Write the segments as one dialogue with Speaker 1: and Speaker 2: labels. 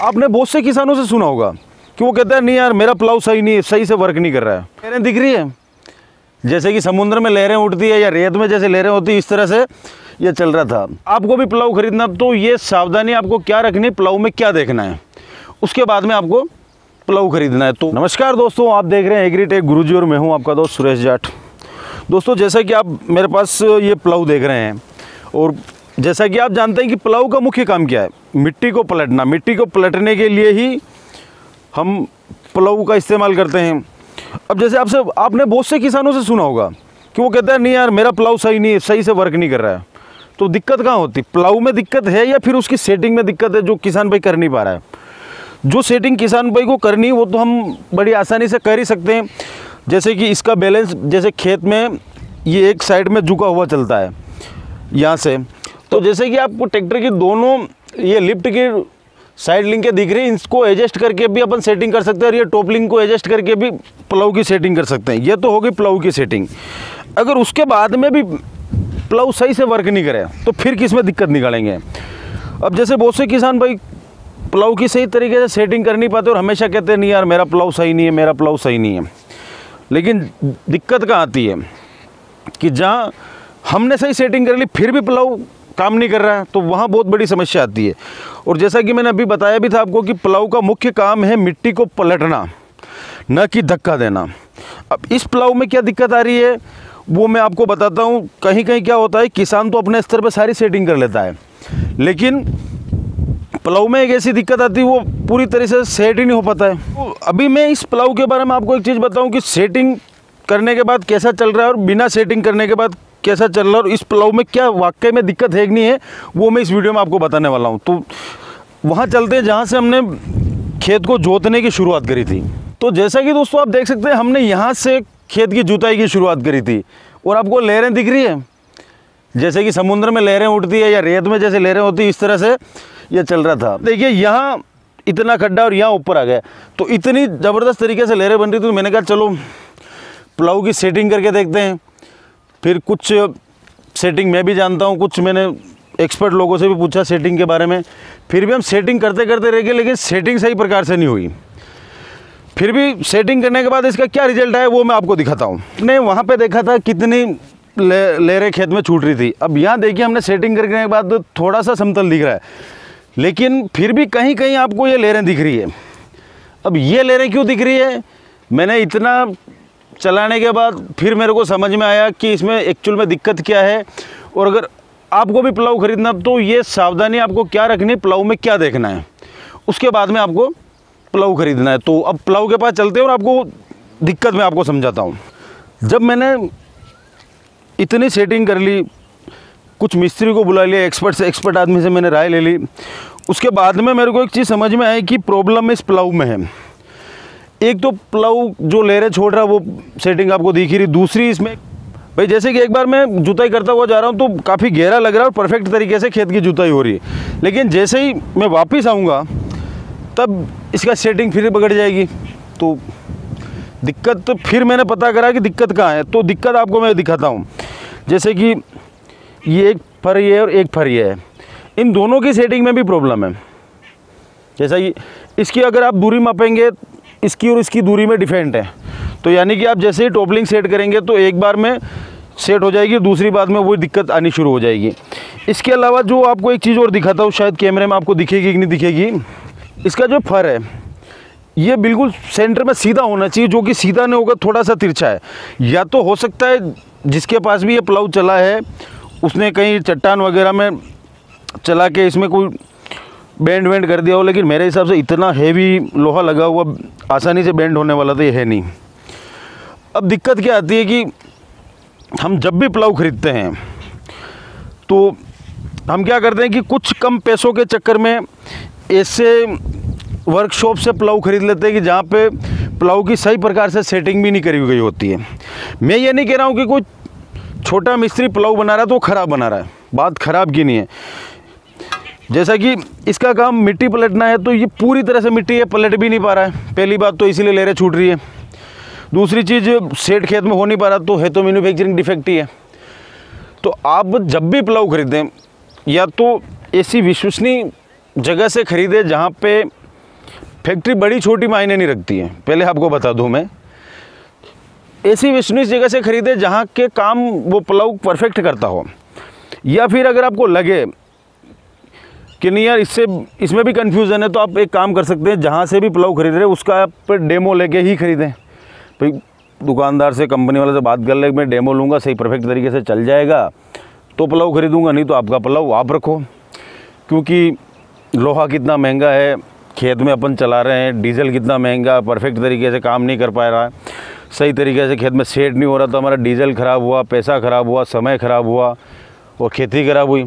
Speaker 1: आपने बहुत से किसानों से सुना होगा कि वो कहते हैं, नहीं यार, मेरा प्लाव सही नहीं सही से वर्क नहीं कर रहा है। लहरें दिख रही है? जैसे कि समुद्र में लहरें उठती है या रेत में जैसे लहरें होती है, इस तरह से ये चल रहा था। आपको भी प्लाव खरीदना तो ये सावधानी आपको क्या रखनी है? प्लाव में क्या देखना है? उसके बाद में आपको प्लाव खरीदना है। तो नमस्कार दोस्तों, आप देख रहे हैं एग्रीटेक गुरुजी और मैं हूँ आपका दोस्त सुरेश जाट। दोस्तों, जैसा कि आप मेरे पास ये प्लाव देख रहे हैं और जैसा कि आप जानते हैं कि प्लाव का मुख्य काम क्या है? मिट्टी को पलटना। मिट्टी को पलटने के लिए ही हम प्लाव का इस्तेमाल करते हैं। अब जैसे आपसे, आपने बहुत से किसानों से सुना होगा कि वो कहते हैं, नहीं यार, मेरा प्लाव सही नहीं, सही से वर्क नहीं कर रहा है। तो दिक्कत कहाँ होती? प्लाव में दिक्कत है या फिर उसकी सेटिंग में दिक्कत है जो किसान भाई कर नहीं पा रहा है? जो सेटिंग किसान भाई को करनी वो तो हम बड़ी आसानी से कर ही सकते हैं। जैसे कि इसका बैलेंस जैसे खेत में ये एक साइड में झुका हुआ चलता है, यहाँ से। तो जैसे कि आपको ट्रैक्टर की दोनों, ये लिफ्ट की साइड लिंक के दिख रही है? इसको एडजस्ट करके भी अपन सेटिंग कर सकते हैं और ये टॉप लिंक को एडजस्ट करके भी प्लाव की सेटिंग कर सकते हैं। ये तो होगी प्लाव की सेटिंग अगर उसके बाद में भी प्लाव सही से वर्क नहीं करे तो फिर किसमें दिक्कत निकालेंगे? अब जैसे बहुत से किसान भाई प्लाव की सही तरीके से सेटिंग कर नहीं पाते और हमेशा कहते नहीं यार, मेरा प्लाव सही नहीं है, मेरा प्लाव सही नहीं है। लेकिन दिक्कत कहाँ आती है कि जहाँ हमने सही सेटिंग कर ली, फिर भी प्लाव काम नहीं कर रहा है तो वहाँ बहुत बड़ी समस्या आती है। और जैसा कि मैंने अभी बताया भी था आपको कि प्लाव का मुख्य काम है मिट्टी को पलटना, न कि धक्का देना। अब इस प्लाव में क्या दिक्कत आ रही है, वो मैं आपको बताता हूँ। कहीं कहीं क्या होता है, किसान तो अपने स्तर पर सारी सेटिंग कर लेता है। लेकिन प्लाव में एक ऐसी दिक्कत आती है, वो पूरी तरह से सेट ही नहीं हो पाता है। तो अभी मैं इस प्लाव के बारे में आपको एक चीज़ बताऊँ कि सेटिंग करने के बाद कैसा चल रहा है और बिना सेटिंग करने के बाद कैसा चल रहा है और इस प्लाव में क्या वाकई में दिक्कत है कि नहीं है, वो मैं इस वीडियो में आपको बताने वाला हूँ। तो वहाँ चलते हैं जहाँ से हमने खेत को जोतने की शुरुआत करी थी। तो जैसा कि दोस्तों आप देख सकते हैं, हमने यहाँ से खेत की जुताई की शुरुआत करी थी और आपको लहरें दिख रही है। जैसे कि समुद्र में लहरें उठती है या रेत में जैसे लहरें होती इस तरह से यह चल रहा था। देखिए, यहाँ इतना खड्डा और यहाँ ऊपर आ गया। तो इतनी ज़बरदस्त तरीके से लहरें बन रही थी तो मैंने कहा, चलो प्लाव की सेटिंग करके देखते हैं। फिर कुछ सेटिंग मैं भी जानता हूँ, कुछ मैंने एक्सपर्ट लोगों से भी पूछा सेटिंग के बारे में। फिर भी हम सेटिंग करते करते रह गए, लेकिन सेटिंग सही प्रकार से नहीं हुई। फिर भी सेटिंग करने के बाद इसका क्या रिज़ल्ट आया, वो मैं आपको दिखाता हूँ। ने वहाँ पे देखा था कितनी लहरें खेत में छूट रही थी। अब यहाँ देखिए, हमने सेटिंग करने के बाद तो थोड़ा सा समतल दिख रहा है। लेकिन फिर भी कहीं कहीं आपको ये लहरें दिख रही है। अब ये लहरें क्यों दिख रही है? मैंने इतना चलाने के बाद फिर मेरे को समझ में आया कि इसमें एक्चुअल में दिक्कत क्या है। और अगर आपको भी प्लाव खरीदना तो ये सावधानी आपको क्या रखनी प्लाव में क्या देखना है। उसके बाद में आपको प्लाव खरीदना है। तो अब प्लाव के पास चलते हैं और आपको दिक्कत मैं आपको समझाता हूँ। जब मैंने इतनी सेटिंग कर ली, कुछ मिस्त्री को बुला लिया एक्सपर्ट से एक्सपर्ट आदमी से मैंने राय ले ली, उसके बाद में मेरे को एक चीज़ समझ में आई कि प्रॉब्लम इस प्लाव में है। एक तो प्लाव जो लहरें छोड़ रहा है, वो सेटिंग आपको दिख ही रही। दूसरी इसमें, भाई जैसे कि एक बार मैं जुताई करता हुआ जा रहा हूँ तो काफ़ी गहरा लग रहा है और परफेक्ट तरीके से खेत की जुताई हो रही है। लेकिन जैसे ही मैं वापस आऊँगा, तब इसका सेटिंग फिर बिगड़ जाएगी। तो दिक्कत तो फिर मैंने पता करा कि दिक्कत कहाँ है। तो दिक्कत आपको मैं दिखाता हूँ। जैसे कि ये एक फर ये है और एक फर ये है। इन दोनों की सेटिंग में भी प्रॉब्लम है। जैसा कि इसकी अगर आप दूरी मापेंगे इसकी और इसकी दूरी में डिफरेंट है। तो यानी कि आप जैसे ही टॉपलिंग सेट करेंगे तो एक बार में सेट हो जाएगी, दूसरी बार में वही दिक्कत आनी शुरू हो जाएगी। इसके अलावा जो आपको एक चीज़ और दिखाता हूँ, शायद कैमरे में आपको दिखेगी कि नहीं दिखेगी, इसका जो फर है, ये बिल्कुल सेंटर में सीधा होना चाहिए, जो कि सीधा नहीं होगा, थोड़ा सा तिरछा है। या तो हो सकता है जिसके पास भी ये प्लाव चला है, उसने कहीं चट्टान वगैरह में चला के इसमें कोई बैंड वेंड कर दिया हो, लेकिन मेरे हिसाब से इतना हैवी लोहा लगा हुआ आसानी से बैंड होने वाला तो ये है नहीं। अब दिक्कत क्या आती है कि हम जब भी प्लाव ख़रीदते हैं तो हम क्या करते हैं कि कुछ कम पैसों के चक्कर में ऐसे वर्कशॉप से प्लाव ख़रीद लेते हैं कि जहाँ पे प्लाव की सही प्रकार से सेटिंग भी नहीं करी गई होती है। मैं ये नहीं कह रहा हूँ कि कोई छोटा मिस्त्री प्लाव बना रहा है तो ख़राब बना रहा है। बात ख़राब की नहीं है। जैसा कि इसका काम मिट्टी पलटना है तो ये पूरी तरह से मिट्टी है, पलट भी नहीं पा रहा है। पहली बात तो इसीलिए लेरे छूट रही है। दूसरी चीज़, सेठ खेत में हो नहीं पा रहा तो है तो मैन्युफैक्चरिंग डिफेक्ट ही है। तो आप जब भी प्लाव खरीदें, या तो ऐसी विश्वसनीय जगह से ख़रीदें जहाँ पे फैक्ट्री बड़ी छोटी मायने नहीं रखती है। पहले आपको बता दूँ मैं। ऐसी विश्वनीय जगह से खरीदे जहाँ के काम वो प्लाऊ परफेक्ट करता हो। या फिर अगर आपको लगे कि नहीं यार, इससे, इसमें भी कन्फ्यूज़न है तो आप एक काम कर सकते हैं, जहाँ से भी प्लाऊ खरीद रहे उसका आप डेमो लेके ही खरीदें। भाई, दुकानदार से कंपनी वाले से बात कर ले, मैं डेमो लूँगा, सही परफेक्ट तरीके से चल जाएगा तो प्लाऊ खरीदूँगा, नहीं तो आपका प्लाऊ आप रखो। क्योंकि लोहा कितना महँगा है, खेत में अपन चला रहे हैं, डीजल कितना महँगा परफेक्ट तरीके से काम नहीं कर पा रहा है। सही तरीके से खेत में सेट नहीं हो रहा तो हमारा डीजल ख़राब हुआ, पैसा ख़राब हुआ, समय ख़राब हुआ, और खेती ख़राब हुई।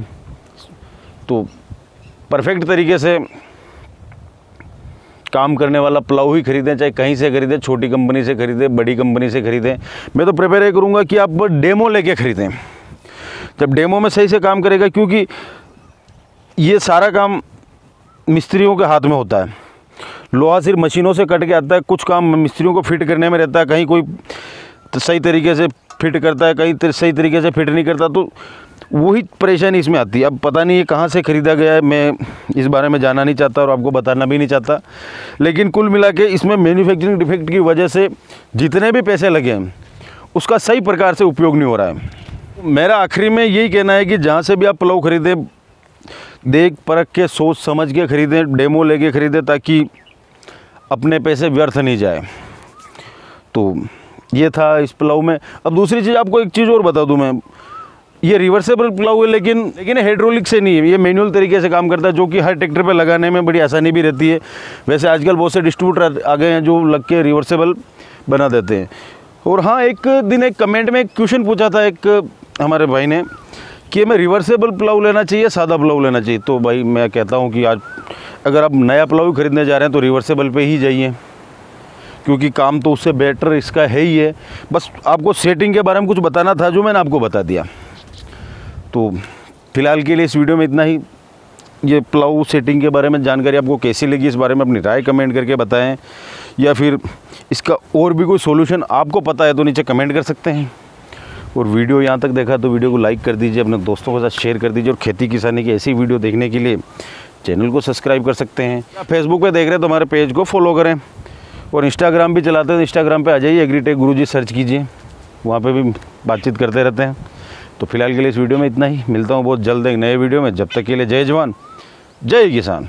Speaker 1: तो परफेक्ट तरीके से काम करने वाला प्लाऊ ही खरीदें, चाहे कहीं से खरीदें, छोटी कंपनी से खरीदें, बड़ी कंपनी से खरीदें। मैं तो प्रिपेयर करूँगा कि आप डेमो लेके ख़रीदें। जब डेमो में सही से काम करेगा, क्योंकि ये सारा काम मिस्त्रियों के हाथ में होता है। लोहा सिर्फ़ मशीनों से कट के आता है, कुछ काम मिस्त्रियों को फिट करने में रहता है, कहीं कोई सही तरीके से फिट करता है, कहीं सही तरीके से फिट नहीं करता तो वही परेशानी इसमें आती है। अब पता नहीं ये कहाँ से ख़रीदा गया है, मैं इस बारे में जाना नहीं चाहता और आपको बताना भी नहीं चाहता। लेकिन कुल मिला के इसमें मैन्युफैक्चरिंग डिफेक्ट की वजह से जितने भी पैसे लगे हैं, उसका सही प्रकार से उपयोग नहीं हो रहा है। मेरा आखिरी में यही कहना है कि जहाँ से भी आप प्लाऊ खरीदें, देख, परख के, सोच समझ के ख़रीदें डेमो लेके ख़रीदें ताकि अपने पैसे व्यर्थ नहीं जाए। तो ये था इस प्लाऊ में। अब दूसरी चीज़ आपको एक चीज़ और बता दूँ मैं। ये रिवर्सेबल प्लाऊ है, लेकिन लेकिन हाइड्रोलिक से नहीं है। ये मैनुअल तरीके से काम करता है, जो कि हर ट्रैक्टर पे लगाने में बड़ी आसानी भी रहती है। वैसे आजकल बहुत से डिस्ट्रीब्यूटर आ गए हैं, जो लग के रिवर्सेबल बना देते हैं। और हाँ एक दिन एक कमेंट में एक क्वेश्चन पूछा था एक हमारे भाई ने कि हमें रिवर्सेबल प्लाऊ लेना चाहिए, सादा प्लाऊ लेना चाहिए। तो भाई, मैं कहता हूँ कि आज अगर आप नया प्लाऊ खरीदने जा रहे हैं तो रिवर्सेबल पर ही जाइए। क्योंकि काम तो उससे बेटर इसका है ही है। बस आपको सेटिंग के बारे में कुछ बताना था जो मैंने आपको बता दिया। तो फ़िलहाल के लिए इस वीडियो में इतना ही। ये प्लाऊ सेटिंग के बारे में जानकारी आपको कैसी लगी, इस बारे में अपनी राय कमेंट करके बताएँ। या फिर इसका और भी कोई सोल्यूशन आपको पता है तो नीचे कमेंट कर सकते हैं। और वीडियो यहाँ तक देखा तो वीडियो को लाइक कर दीजिए, अपने दोस्तों के साथ शेयर कर दीजिए। और खेती किसानी की ऐसी वीडियो देखने के लिए चैनल को सब्सक्राइब कर सकते हैं। या फेसबुक पे देख रहे हैं तो हमारे पेज को फॉलो करें। और इंस्टाग्राम भी चलाते हैं तो इंस्टाग्राम पे आ जाइए एग्रीटेक गुरु सर्च कीजिए। वहाँ पे भी बातचीत करते रहते हैं। तो फ़िलहाल के लिए इस वीडियो में इतना ही। मिलता हूँ बहुत जल्द एक नए वीडियो में। जब तक के लिए जय जवान, जय किसान।